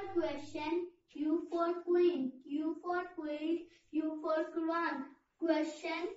for question, Q for queen, Q for queen, Q for Quran. Question